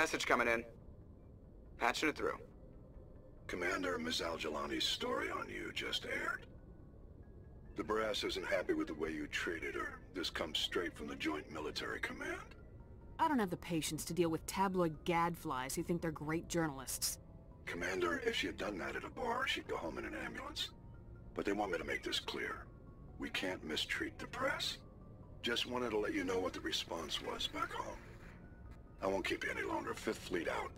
Message coming in. Patching it through. Commander, Miss Al-Jilani's story on you just aired. The brass isn't happy with the way you treated her. This comes straight from the Joint Military Command. I don't have the patience to deal with tabloid gadflies who think they're great journalists. Commander, if she had done that at a bar, she'd go home in an ambulance. But they want me to make this clear. We can't mistreat the press. Just wanted to let you know what the response was back home. I won't keep you any longer. Fifth Fleet out.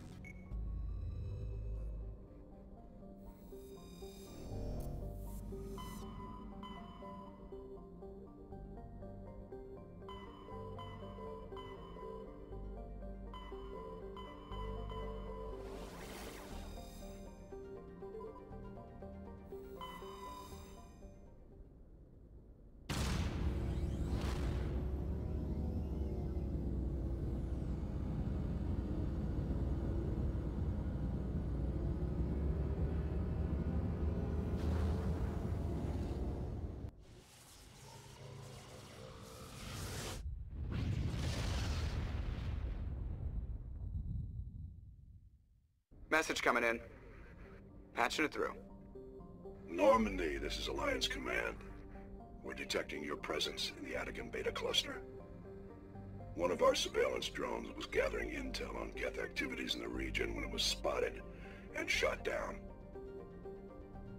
Message coming in. Patching it through. Normandy, this is Alliance Command. We're detecting your presence in the Attican Beta Cluster. One of our surveillance drones was gathering intel on Geth activities in the region when it was spotted and shot down.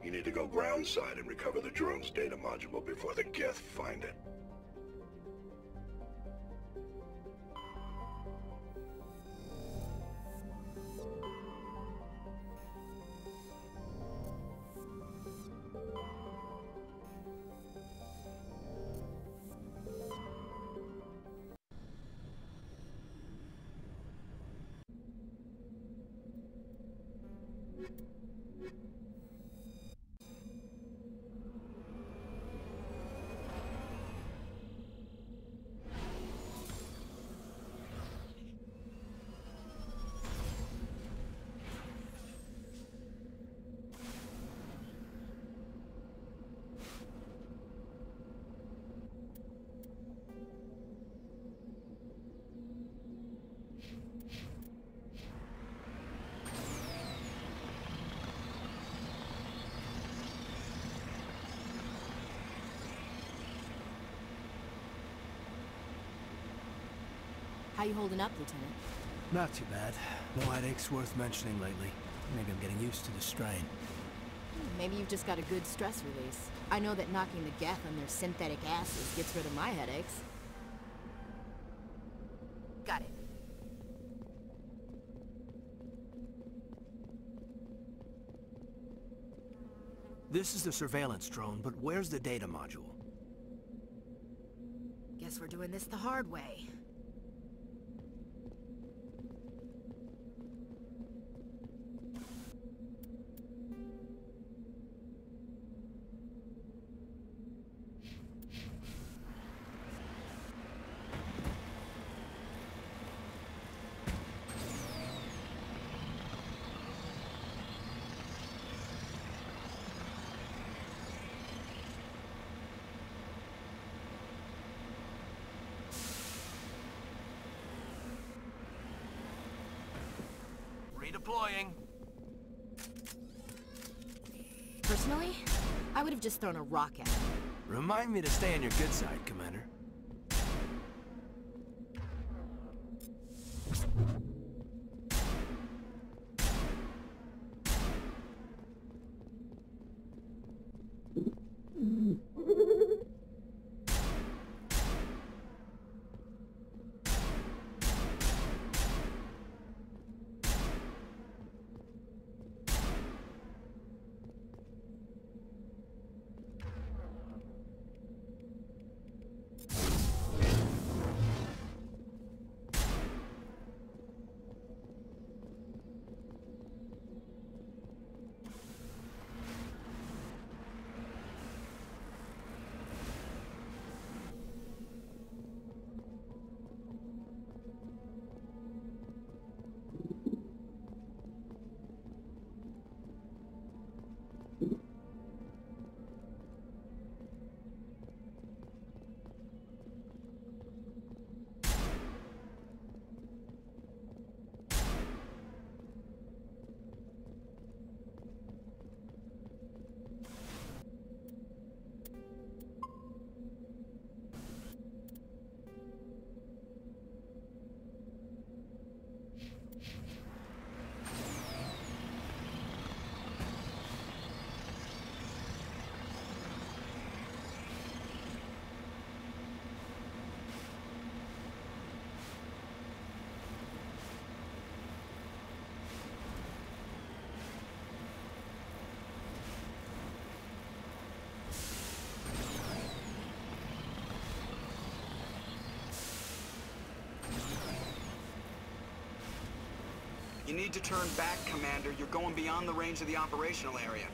You need to go groundside and recover the drone's data module before the Geth find it. you How you holding up, Lieutenant? Not too bad. No headaches worth mentioning lately. Maybe I'm getting used to the strain. Hmm, maybe you've just got a good stress release. I know that knocking the Geth on their synthetic asses gets rid of my headaches. Got it. This is the surveillance drone, but where's the data module? Guess we're doing this the hard way. Redeploying. Personally, I would have just thrown a rock at him. Remind me to stay on your good side, Commander. You need to turn back, Commander. You're going beyond the range of the operational area.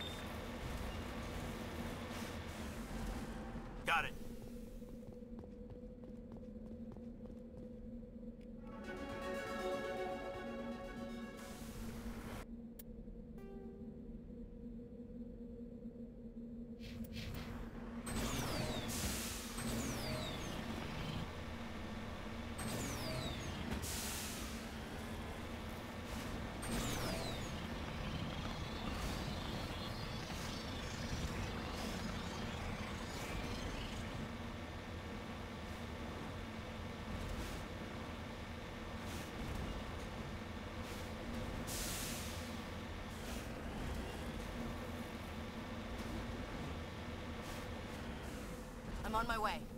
I'm on my way.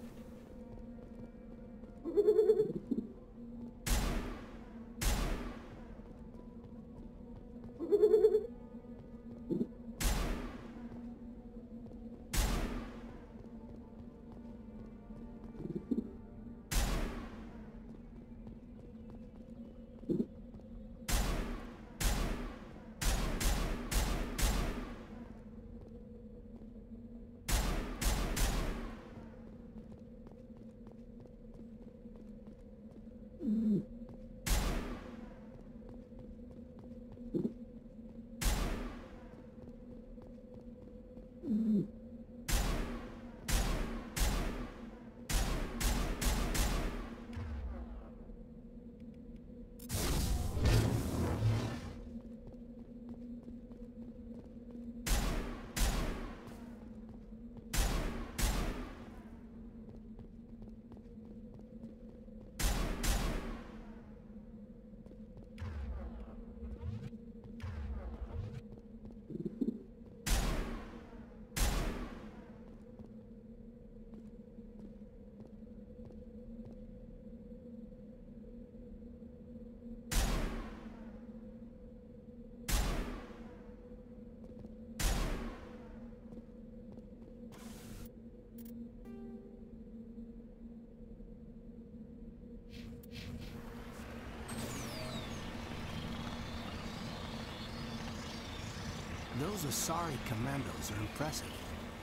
Those Asari commandos are impressive.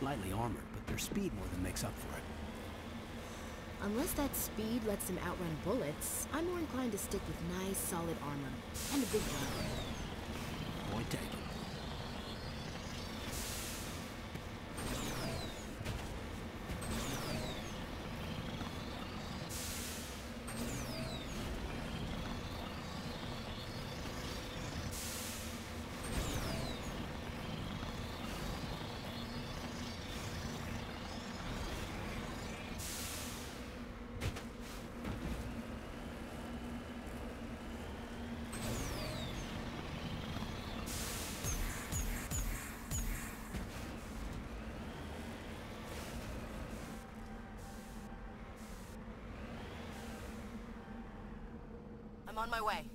Lightly armored, but their speed more than makes up for it. Unless that speed lets them outrun bullets, I'm more inclined to stick with nice, solid armor. And a big gun. Point taken. On my way.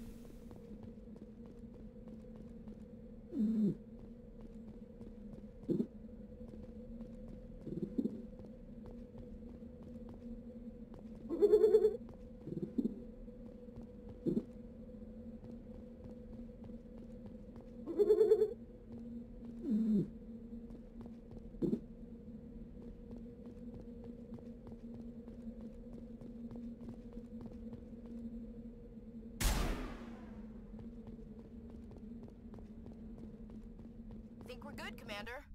Think we're good, Commander?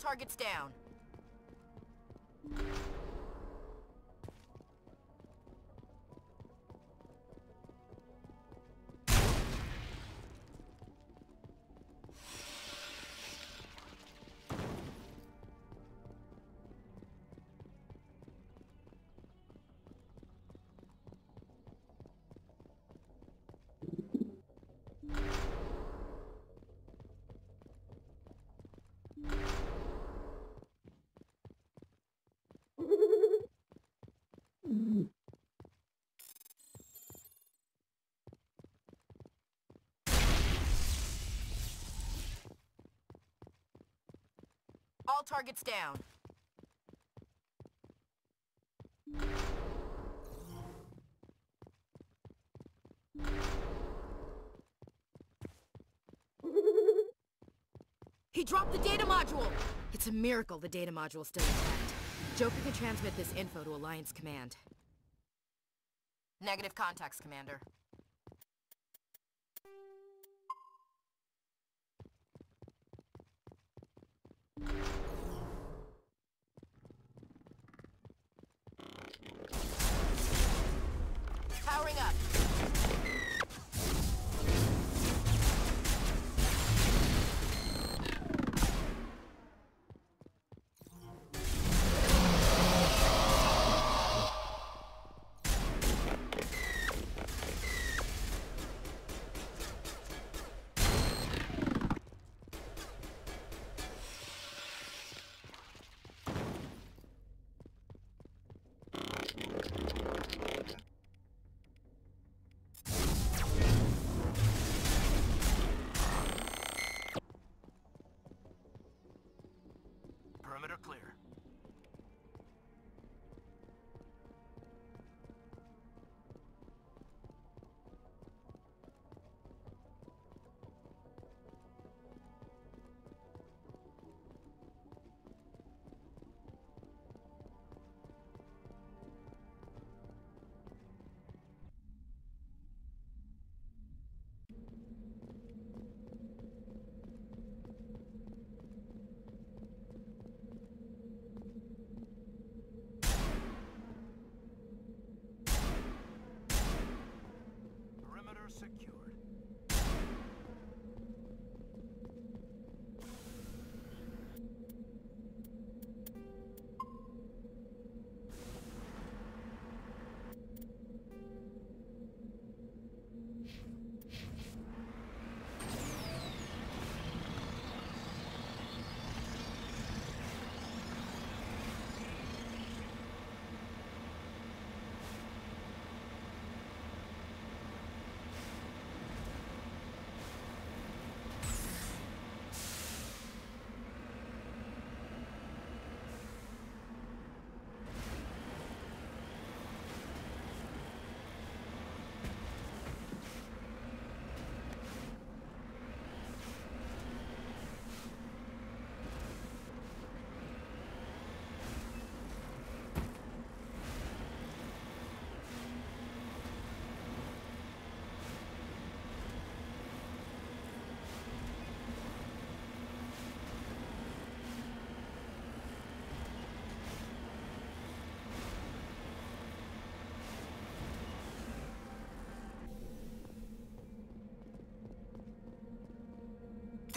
Targets down. All targets down. He dropped the data module! It's a miracle the data module's still intact. Joker can transmit this info to Alliance Command. Negative contacts, Commander. Perimeter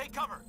Take cover!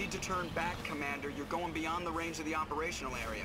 Need to turn back, Commander. You're going beyond the range of the operational area.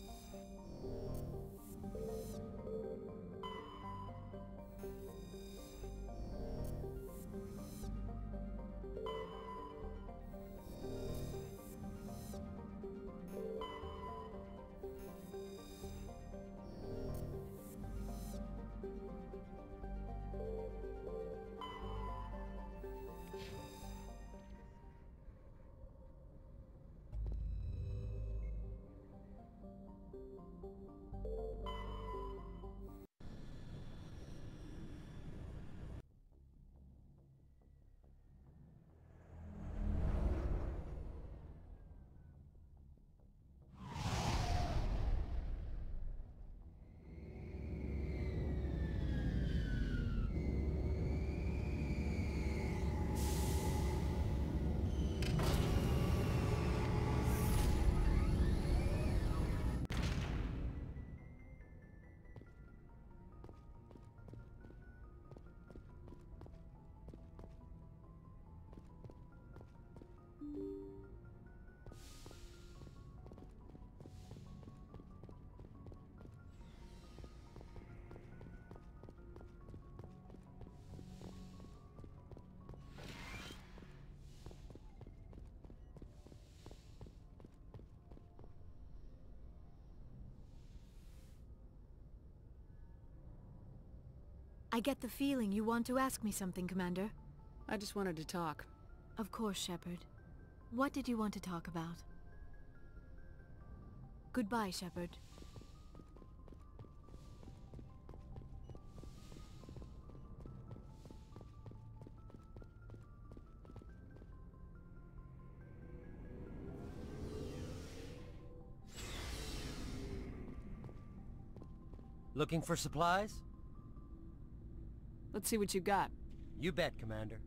I get the feeling you want to ask me something, Commander. I just wanted to talk. Of course, Shepard. What did you want to talk about? Goodbye, Shepard. Looking for supplies? Let's see what you got. You bet, Commander.